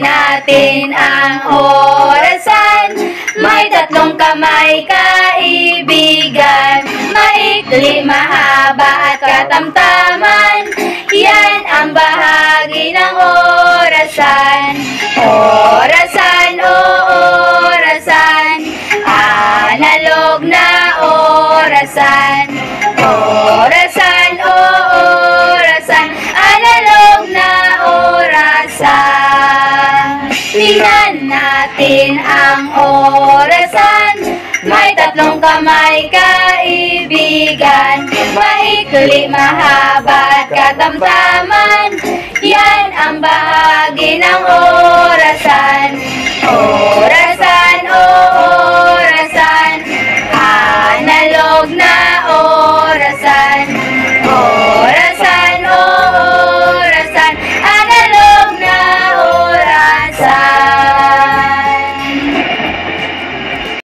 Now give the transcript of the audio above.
natin ang orasan. May tatlong kamay kaibigan, maikli, mahaba at katamtaman. Yan ang bahagi ng orasan. Orasan, o orasan, analog na orasan. Orasan, o orasan, analog na orasan. Tingnan natin ang orasan. May tatlong kamay kaibigan. Maikli mahaba at katamtaman. Yan ang bahagi ng orasan. Orasan, o orasan. Analog na orasan.